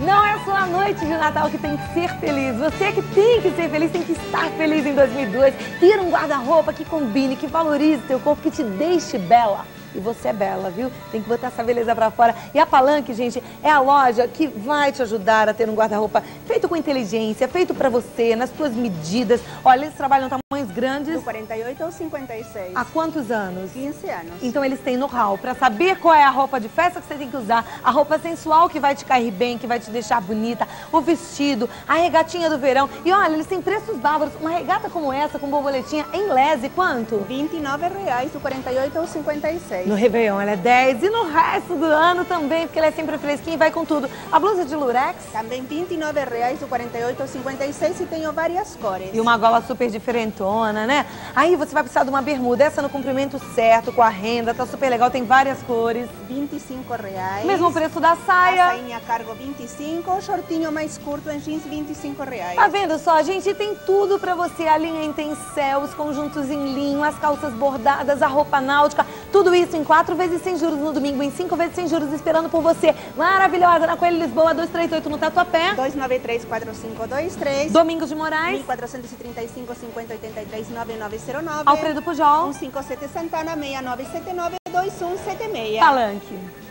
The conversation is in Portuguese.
Não é só a noite de Natal que tem que ser feliz. Você que tem que ser feliz, tem que estar feliz em 2002. Ter um guarda-roupa que combine, que valorize seu corpo, que te deixe bela. E você é bela, viu? Tem que botar essa beleza pra fora. E a Palanque, gente, é a loja que vai te ajudar a ter um guarda-roupa feito com inteligência, feito para você, nas suas medidas. Olha, eles trabalham tá tamanhos grandes. Do 48 ao 56. Há quantos anos? 15 anos. Então eles têm know-how para saber qual é a roupa de festa que você tem que usar, a roupa sensual que vai te cair bem, que vai te deixar bonita, o vestido, a regatinha do verão. E olha, eles têm preços bárbaros. Uma regata como essa, com borboletinha, em lese, quanto? R$ 29,00 do 48 ao 56. No Réveillon ela é 10 e no resto do ano também, porque ela é sempre fresquinha e vai com tudo. A blusa de lurex? Também R$ 29,00 46, o 48 ou 56 e tenho várias cores. E uma gola super diferentona, né? Aí você vai precisar de uma bermuda, essa no comprimento certo, com a renda, tá super legal, tem várias cores. 25 reais. Mesmo preço da saia. A sainha cargo 25, o shortinho mais curto em jeans 25 reais. Tá vendo só, gente? Tem tudo pra você. A linha em os conjuntos em linho, as calças bordadas, a roupa náutica. Tudo isso em quatro vezes sem juros no domingo, em cinco vezes sem juros esperando por você. Maravilhosa, na Coelho Lisboa, 238 no Tatuapé. 293 4523 Domingos de Moraes, 1435 5083 9909 Alfredo Pujol, 157 Santana 6979 2176 Palanque.